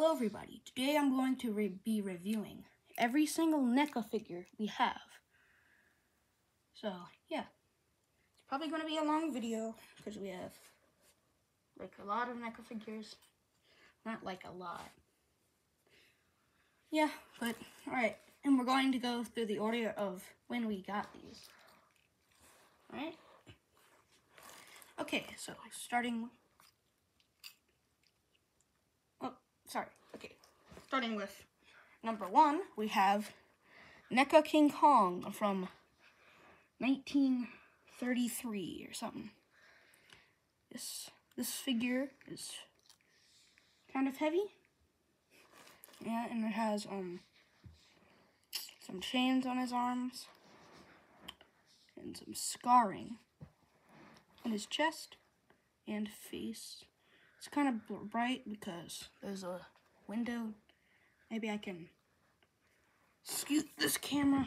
Hello everybody, today I'm going to re be reviewing every single NECA figure we have. So, yeah. It's probably going to be a long video because we have like a lot of NECA figures. Not like a lot. Yeah, but alright. And we're going to go through the order of when we got these. Alright? Okay, so starting sorry, okay. Starting with number one, we have NECA King Kong from 1933 or something. This this figure is kind of heavy. Yeah, and it has um some chains on his arms and some scarring on his chest and face. It's kind of bright because there's a window. Maybe I can scoot this camera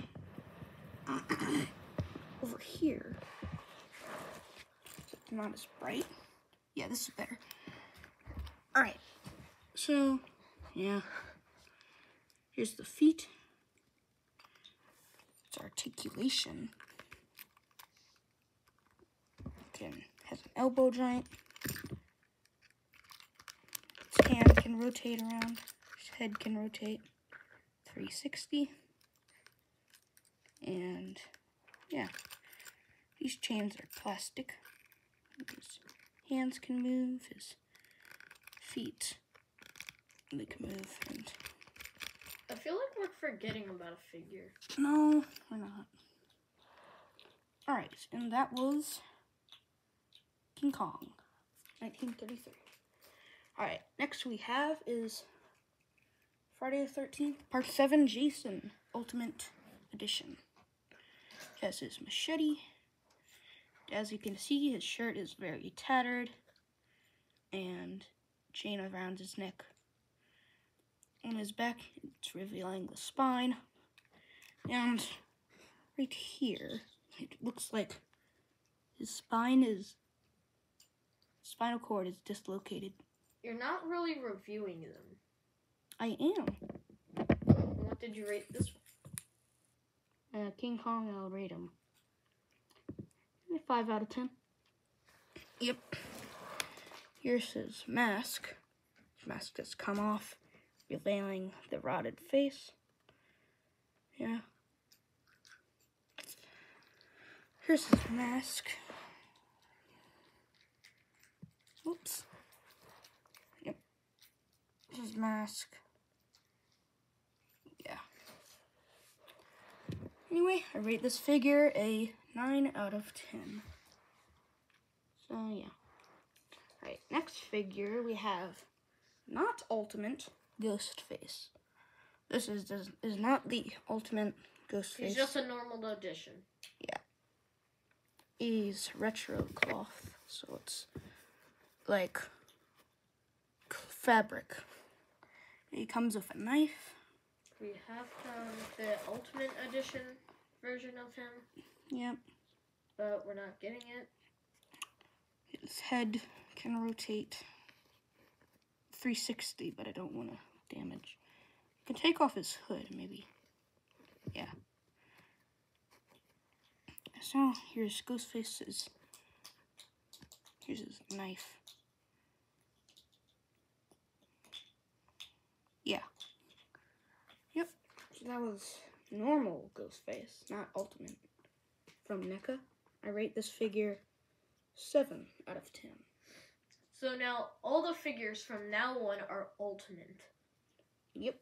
over here. It's not as bright. Yeah, this is better. Alright. So, yeah. Here's the feet. It's articulation. Can has an elbow joint hand can rotate around. His head can rotate 360. And yeah, these chains are plastic. His hands can move, his feet they can move and I feel like we're forgetting about a figure. No, we're not. Alright, and that was King Kong, 1933. Alright, next we have is Friday the 13th, Part 7 Jason Ultimate Edition. He has his machete. As you can see, his shirt is very tattered. And chain around his neck. On his back, it's revealing the spine. And right here, it looks like his spine is, spinal cord is dislocated. You're not really reviewing them. I am. What did you rate this one? Uh, King Kong, I'll rate him. 5 out of 10. Yep. Here's his mask. His mask has come off, revealing the rotted face. Yeah. Here's his mask. Oops his mask. Yeah. Anyway, I rate this figure a 9 out of 10. So, yeah. Alright, next figure we have not Ultimate Ghostface. This is does, is not the Ultimate Ghostface. He's just a normal edition. Yeah. He's retro cloth, so it's like fabric. It comes with a knife. We have um, the Ultimate Edition version of him. Yep. But we're not getting it. His head can rotate 360, but I don't want to damage. I can take off his hood, maybe. Yeah. So, here's Ghostface's. Here's his knife. Yeah. Yep. So that was normal Ghostface, not Ultimate. From NECA. I rate this figure 7 out of 10. So now all the figures from now on are Ultimate. Yep.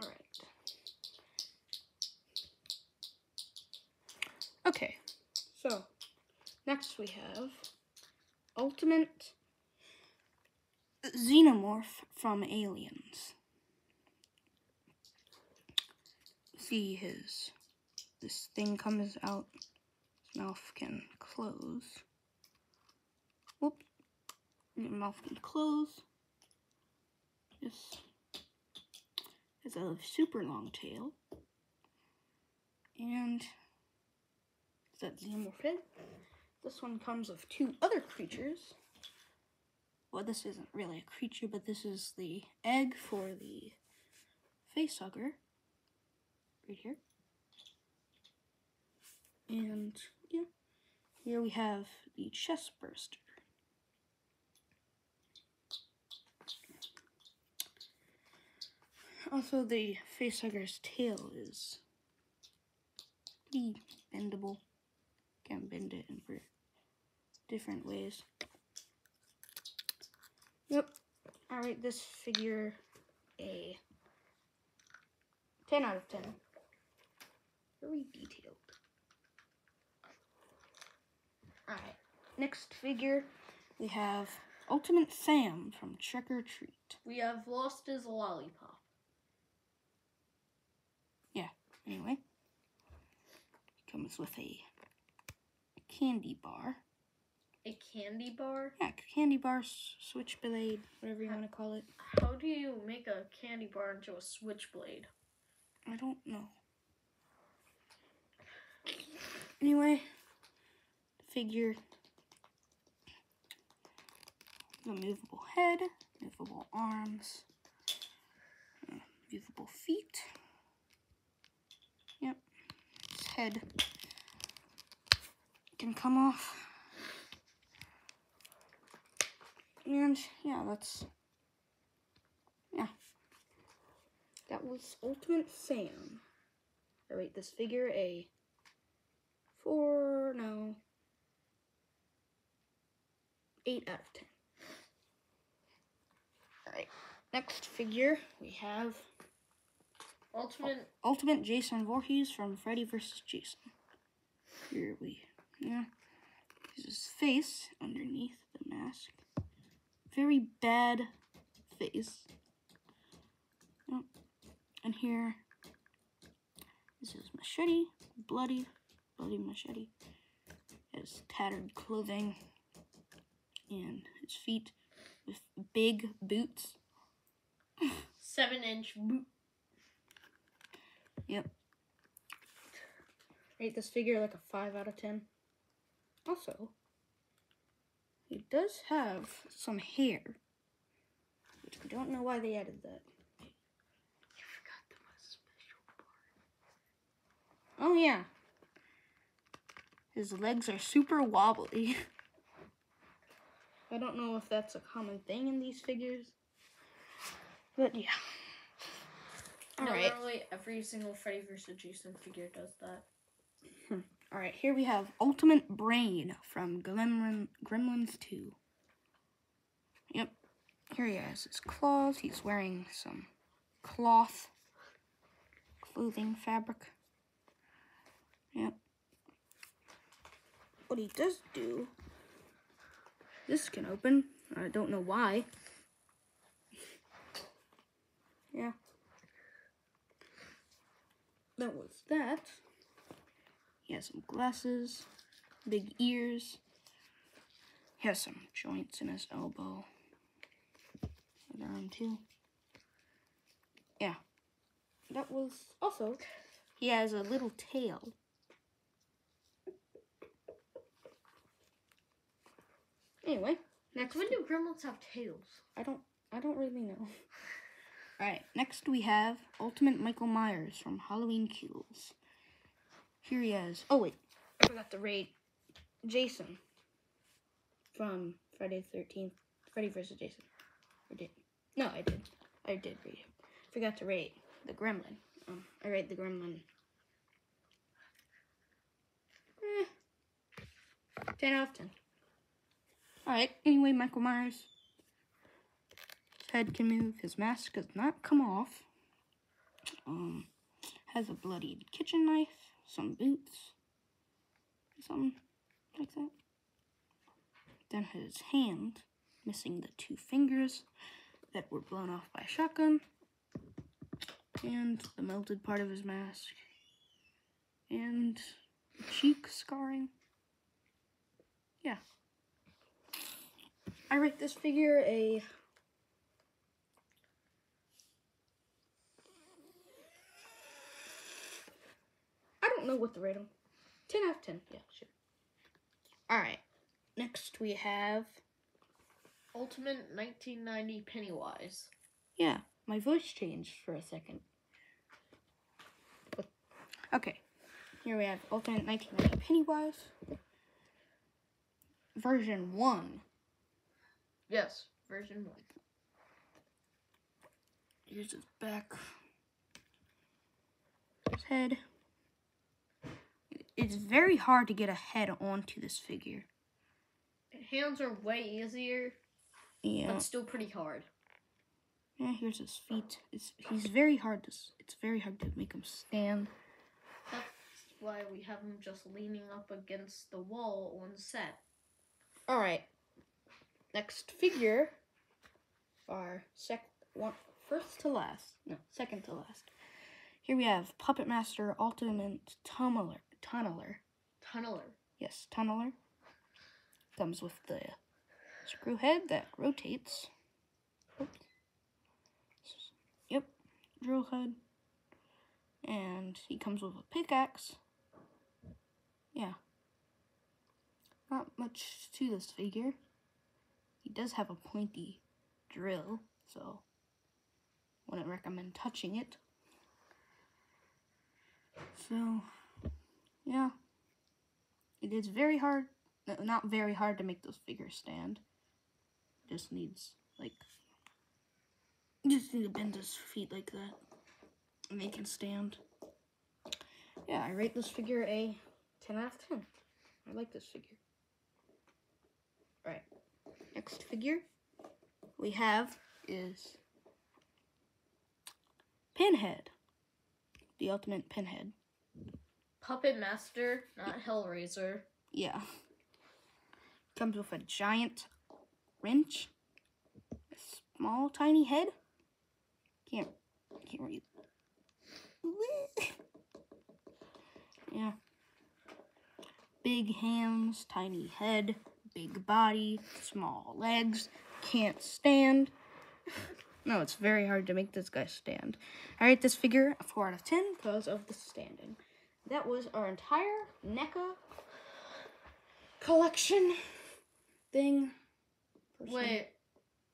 Alright. Okay. So, next we have Ultimate xenomorph from Aliens. See his, this thing comes out, his mouth can close. Whoop, your mouth can close. This has a super long tail. And is that xenomorph? This one comes with two other creatures. well, this isn't really a creature, but this is the egg for the face hugger. Right here. And yeah, here we have the chest burster. Also, the facehugger's tail is bendable. Can bend it in different ways. Yep. Rate this figure a 10 out of 10. Very detailed. Alright. Next figure, we have Ultimate Sam from Trick or Treat. We have lost his lollipop. Yeah, anyway, comes with a candy bar. A candy bar? Yeah, candy bar, switchblade, whatever you want to call it. How do you make a candy bar into a switchblade? I don't know. Anyway, figure the movable head, movable arms, uh, movable feet. Yep, his head can come off. And yeah, that's yeah. That was Ultimate Sam. I rate this figure a four, no, eight out of ten. Alright, next figure we have Ultimate Ultimate Jason Voorhees from Freddy vs. Jason. Here we, yeah, this his face underneath the mask. Very bad face. Yep. And here is his machete, bloody, bloody machete. His tattered clothing and his feet with big boots. seven inch boot. Yep. Rate this figure like a 5 out of 10. Also, he does have some hair. Which I don't know why they added that. You forgot the most special part. Oh, yeah. His legs are super wobbly. I don't know if that's a common thing in these figures. But yeah. Alright. Literally every single Freddy vs. Jason figure does that. Hmm. All right, here we have Ultimate Brain from Gremlin, Gremlins 2. Yep, here he has his claws. He's wearing some cloth clothing fabric. Yep. What he does do, this can open. I don't know why. Yeah. That was that. He has some glasses, big ears. He has some joints in his elbow. Other arm too. Yeah. That was also he has a little tail. Anyway, next When do gremlins have tails? I don't I don't really know. Alright, next we have Ultimate Michael Myers from Halloween Kills. Here he is. Oh wait, I forgot to rate Jason from Friday the Thirteenth. Freddy vs. Jason. I did. No, I did. I did rate him. Forgot to rate the Gremlin. Um, I rate the Gremlin. Eh, ten out of ten. All right. Anyway, Michael Myers. His head can move. His mask does not come off. Um, has a bloodied kitchen knife, some boots, something like that. Then his hand, missing the two fingers that were blown off by a shotgun, and the melted part of his mask, and cheek scarring. Yeah. I rate this figure a I don't know what to rate him. 10 out of 10. Yeah, sure. Alright. Next we have Ultimate 1990 Pennywise. Yeah, my voice changed for a second. Okay, here we have Ultimate 1990 Pennywise. Version 1. Yes, version 1. Here's his back. His head. It's very hard to get a head onto this figure. Hands are way easier, Yeah. but still pretty hard. Yeah, here's his feet. It's he's very hard to it's very hard to make him stand. That's why we have him just leaning up against the wall on set. All right. Next figure. Our sec one first to last. No, second to last. Here we have Puppet Master Ultimate Tunneler. Tunneler. Tunneler. Yes, Tunneler. Comes with the screw head that rotates. Oops. Yep, drill head. And he comes with a pickaxe. Yeah. Not much to this figure. He does have a pointy drill, so wouldn't recommend touching it. So, yeah. It is very hard, not very hard to make those figures stand. Just needs, like, just need to bend his feet like that. And they can stand. Yeah, I rate this figure a 10 out of 10. I like this figure. Next figure we have is Pinhead. The ultimate Pinhead. Puppet Master, not Hellraiser. Yeah. Comes with a giant wrench, a small tiny head. Can't can't read. yeah. Big hands, tiny head, big body, small legs, can't stand. No, it's very hard to make this guy stand. I rate this figure a 4 out of 10 because of the standing. That was our entire NECA collection thing. For Wait,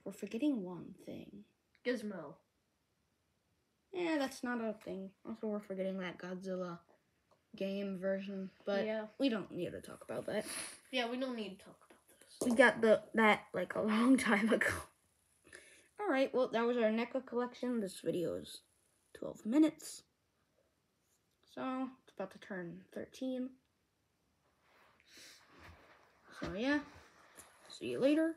we're forgetting one thing. Gizmo. Yeah, that's not a thing. Also, we're forgetting that Godzilla game version, but yeah. we don't need to talk about that. Yeah, we don't need to talk. We got the that like a long time ago. All right, well, that was our NECA collection. This video is 12 minutes. So, it's about to turn 13. So, yeah. See you later.